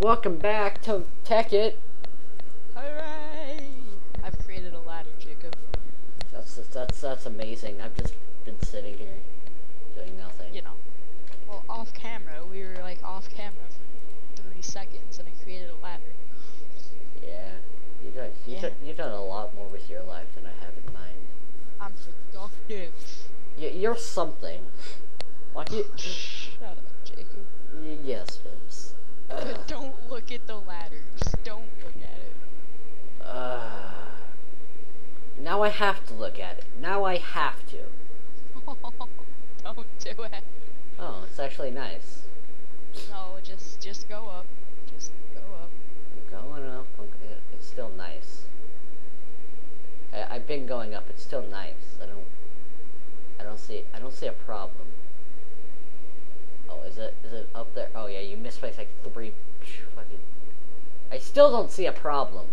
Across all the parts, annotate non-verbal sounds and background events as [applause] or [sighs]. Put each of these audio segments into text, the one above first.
Welcome back to Tekkit. Hooray! I've created a ladder, Jacob. That's that's that's amazing. I've just been sitting here doing nothing. You know. Well, off camera, we were like off camera for 30 seconds, and I created a ladder. Yeah. You done you Yeah. done you've done a lot more with your life than I have in mine. I'm productive. You, you're something. Like [sighs] you. Shut up, Jacob. y- yes, Vince. Look at the ladders. Don't look at it. uh, now I have to look at it. Now I have to. [laughs] don't do it. Oh, it's actually nice. No, just just go up. Just go up. I'm going up. It's still nice. I, I've been going up. It's still nice. I don't. I don't see. I don't see a problem. Oh, is it? Is it up there? Oh yeah, you missed by like three. Fucking. I still don't see a problem.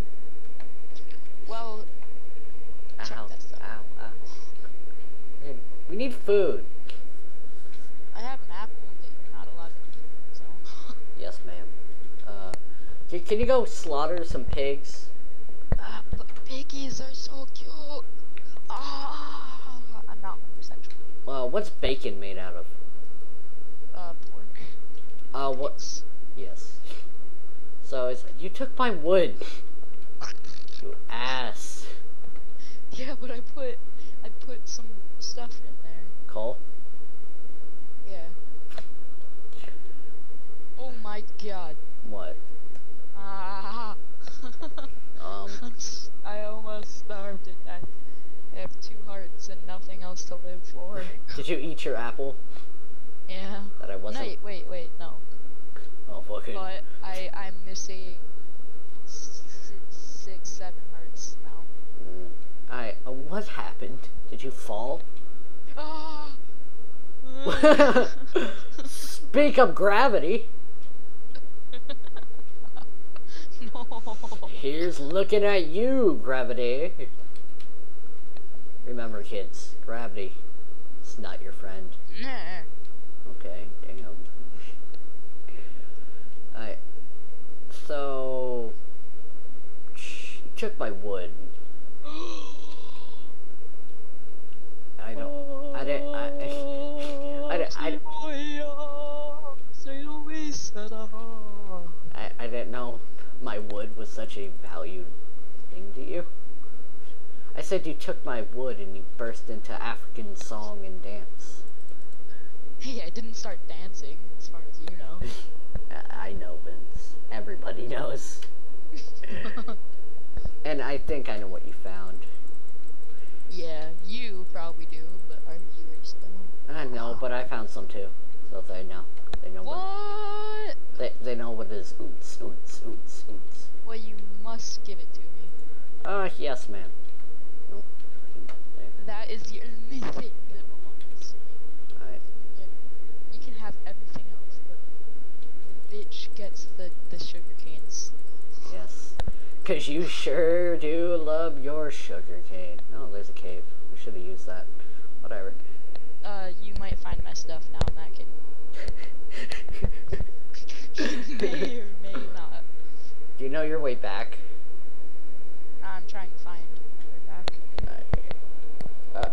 Well, Ow! Ow! Ow! Okay, We need food. I have an apple that you're not allowed to eat, so. [laughs] Yes, ma'am. Uh, can, can you go slaughter some pigs? Ah, but piggies are so cute. Ah, I'm not homosexual. Well, what's bacon made out of? Uh, pork. Uh, what? Yes. So it's you took my wood. You ass. Yeah, but I put I put some stuff in there. Coal. Yeah. Oh my god. What? Ah. [laughs] Um. I almost starved to death. I have two hearts and nothing else to live for. Did you eat your apple? Yeah. That I wasn't. wait, wait, wait, Oh. But I I'm missing six, seven hearts now. Mm. I. Uh, what happened? Did you fall? [gasps] [laughs] Speak of gravity. [laughs] no. Here's looking at you, gravity. Remember, kids, gravity. It's not your friend. Nah. Okay, damn. I. So. You took my wood. [gasps] I don't. I didn't. I. I, didn't- I, I, I didn't know my wood was such a valued thing to you. I said you took my wood and you burst into African song and dance. Hey, I didn't start dancing, as far as you know. [laughs] I, know, Vince. Everybody knows. [laughs] And I think I know what you found. yeah, you probably do, but our viewers don't. I know, but I found some too. So they know. They know what. What? They, they know what it is. Oots, oots, oots, oots. Well, you must give it to me. Uh, yes, ma'am. Nope. That is the only thing that belongs to me. Alright. Yeah. You can have everything else, but the bitch gets the, the sugar canes. Yes. Cause you sure do love your sugar cane. Oh, there's a cave. We should have used that. Whatever. Uh, you might find my stuff now in that cave. you may or may not. Do you know your way back? I'm trying to find my way back. Alright. Uh,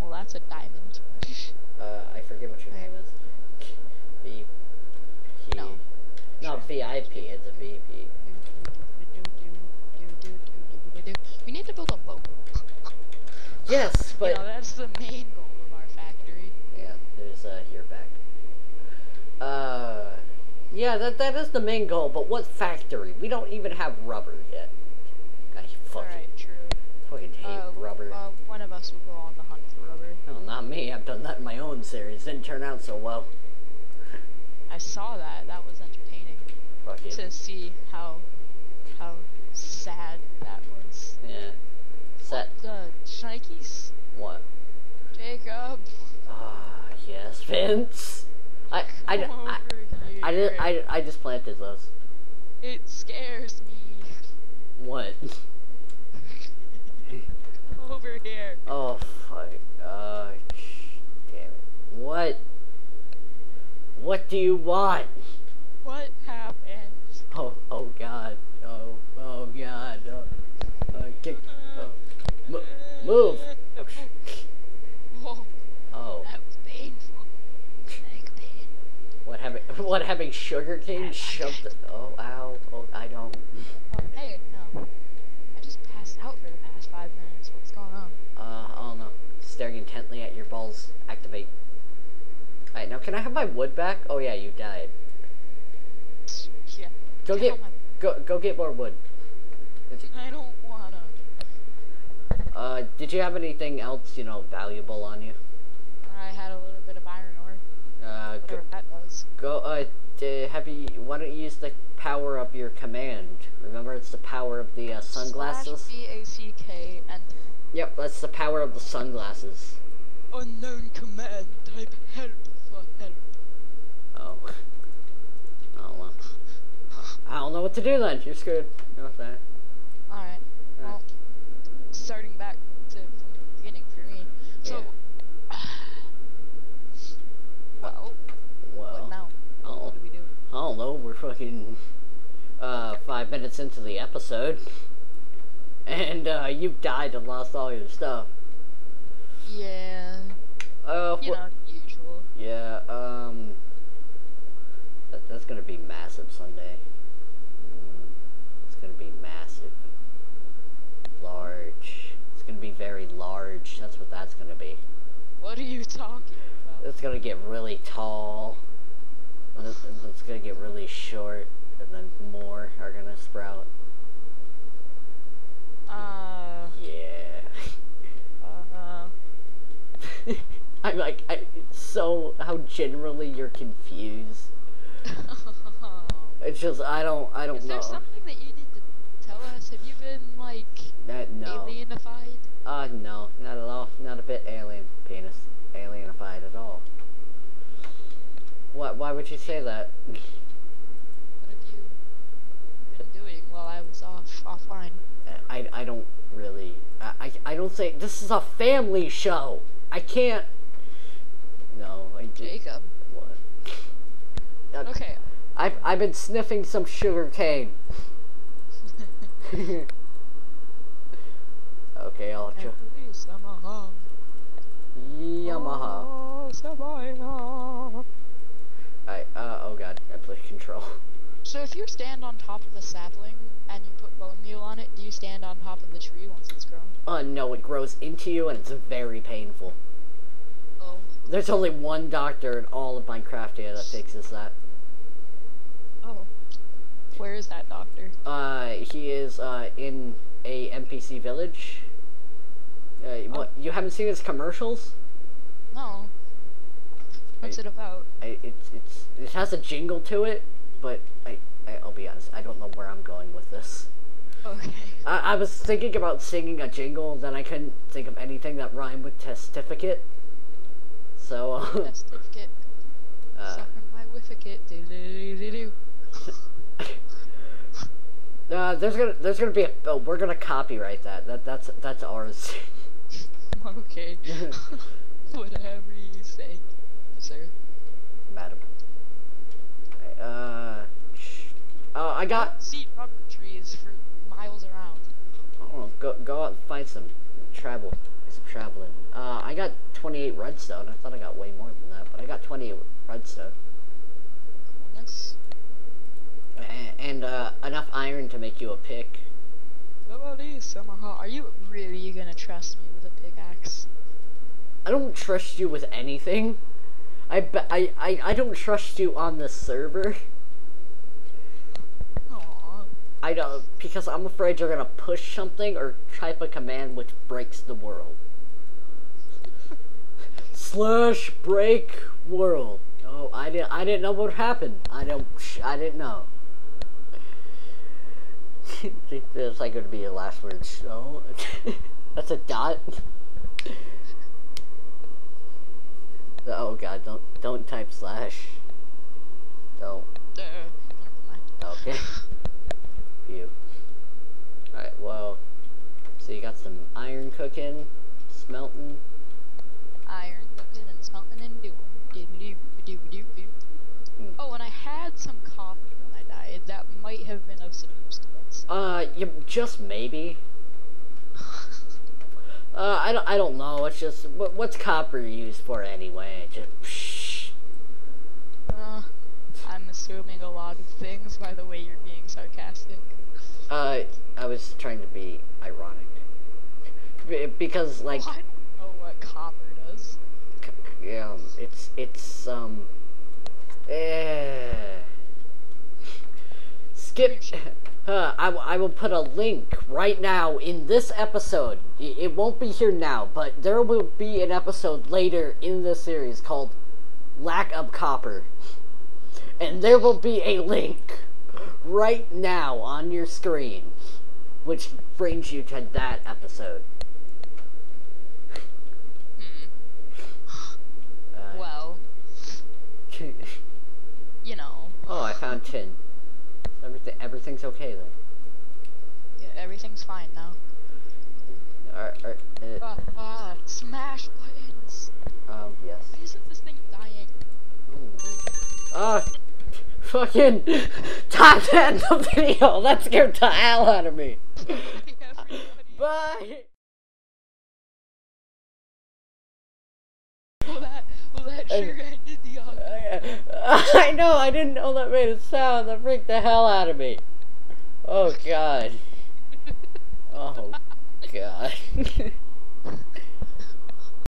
Well, that's a diamond. uh, I forget what your name is. V. P. No. Not VIP, it's a VP. We need to build a boat. Yes, [laughs] but. you know, that's the main goal of our factory. Yeah, there's uh your back. Uh yeah, that that is the main goal, but what factory? We don't even have rubber yet. I fucking Alright, true. fucking hate Uh, rubber. Uh, one of us will go on the hunt for rubber. no, not me. I've done that in my own series. Didn't turn out so well. I saw that. That was entertaining Fucking to see how how sad that was. yeah. Set The shnikes, what? Jacob. Ah, yes, Vince. I I come I, I. I I just planted those. It scares me. What? [laughs] [laughs] Over here. Oh fuck. Uh, damn it. What What do you want? What? [laughs] Oh, oh God. Oh, oh God. Oh, uh, kick. Oh. Move. Whoa, [laughs] Oh, that was painful. Leg pain. what having [laughs] what having sugar cane shoved? Oh, ow. Oh, I don't. Oh, hey, no. I just passed out for the past five minutes. What's going on? Uh, I don't know. Staring intently at your balls. Activate. Alright, now can I have my wood back? Oh yeah, you died. Go Get get on my- go go get more wood. I don't wanna. Uh, did you have anything else, you know, valuable on you? I had a little bit of iron ore. Uh, go, that does. go uh, have you, why don't you use the power of your command? Remember, it's the power of the uh, sunglasses? Slash B A C K enter. Yep, that's the power of the sunglasses. Unknown command. Type help. Oh. I don't know. I don't know what to do then. You're screwed. You know what? Alright. Well, starting back to from the beginning for me. So, well, [sighs] Well, what now? What do we do? I don't know. We're fucking uh, five minutes into the episode, [laughs] and uh, you died and lost all your stuff. Yeah, Uh, you know, usual. yeah. Um, that, that's gonna be massive Sunday. Mm, it's gonna be massive, large. It's gonna be very large. That's what that's gonna be. What are you talking about? It's gonna get really tall. And it's, it's gonna get really short, and then more are gonna sprout. Uh, Yeah. uh, [laughs] I'm like, I, it's so how generally you're confused. It's just I don't, I don't Is know. there something that you need to tell us? Have you been like That no. alienified? Uh, no, not at all. Not a bit alien penis, alienified at all. What? Why would you say that? What have you been doing while I was off offline? I, I don't really. I, I, I don't say this is a family show. I can't. No, I did. Jacob. What? Uh, Okay. I've I've been sniffing some sugar cane. [laughs] [laughs] okay, I'll let you. Yamaha. Yamaha. Oh, Yamaha. I uh oh god, I pushed control. So if you stand on top of a sapling and you put bone meal on it, do you stand on top of the tree once it's grown? Uh no, it grows into you and it's very painful. Oh. There's only one doctor in all of Minecraftia that fixes that. Oh. Where is that doctor? Uh, he is uh in a NPC village. Uh, what? You haven't seen his commercials? No. What's I- it about? I, it's it's it has a jingle to it, but I, I I'll be honest, I don't know where I'm going with this. Okay. I, I was thinking about singing a jingle, then I couldn't think of anything that rhymed with testificate. So uh, Certificate. [laughs] uh, my. [laughs] Uh, there's gonna there's gonna be a oh, we're gonna copyright that that that's that's ours. [laughs] [laughs] Okay. [laughs] Whatever you say, sir. Madam. Uh, uh, I got. See rubber trees for miles around. Oh, go go out and find some travel, some traveling. Uh, I got 28 redstone. I thought I got way more than that, but I got 28 redstone Coolness. A- and uh, enough iron to make you a pick. Nobody oh Yamaha. Are you really gonna trust me with a pickaxe? I don't trust you with anything. I bet I, I I don't trust you on this server. Aww. I don't because I'm afraid you're gonna push something or type a command which breaks the world. [laughs] Slash break world. Oh, I didn't. I didn't know what happened. I don't. I didn't know. [laughs] It's like going to be your last word. So [laughs] that's a dot. [laughs] oh god, don't don't type slash. Don't. Uh, okay. Phew. Alright, well, so you got some iron cooking, smelting. Iron cooking and smelting and doing. Hmm. Oh, and I had some coffee when I died. That might have been obsidian. Do-do-do-do-do-do. you, just maybe. [laughs] Uh, I don't, I don't know. It's just what, what's copper used for anyway? Just psh. Uh, I'm assuming a lot of things by the way you're being sarcastic. Uh, I was trying to be ironic B- because like Well, I don't know what copper does. c- um, it's it's um. Eh. Skip. [laughs] Uh, I, will put a link right now in this episode. It won't be here now, but there will be an episode later in this series called Lack of Copper. And there will be a link right now on your screen, which brings you to that episode. Hmm. Uh, Well, you know, oh, I found tin. Everything, everything's okay then. yeah, everything's fine now. Are, are, uh, Ah, ah, smash buttons. um, yes. Why isn't this thing dying? Ah, fucking top 10 the video. That scared the hell out of me. [laughs] Bye. Well, that, well, that Uh, sure ended the [laughs] audio. I know, I didn't know that made a sound. That freaked the hell out of me. Oh, God. [laughs] Oh, God. [laughs]